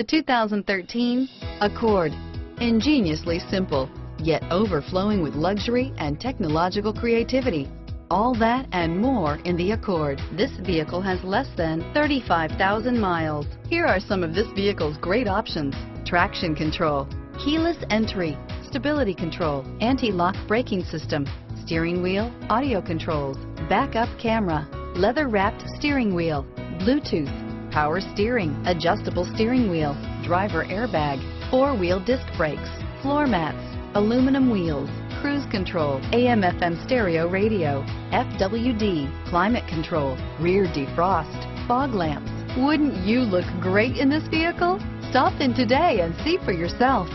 The 2013 Accord. Ingeniously simple, yet overflowing with luxury and technological creativity. All that and more in the Accord. This vehicle has less than 35,000 miles. Here are some of this vehicle's great options. Traction control, keyless entry, stability control, anti-lock braking system, steering wheel, audio controls, backup camera, leather wrapped steering wheel, Bluetooth, power steering, adjustable steering wheel, driver airbag, four wheel disc brakes, floor mats, aluminum wheels, cruise control, AM FM stereo radio, FWD, climate control, rear defrost, fog lamps. Wouldn't you look great in this vehicle? Stop in today and see for yourself.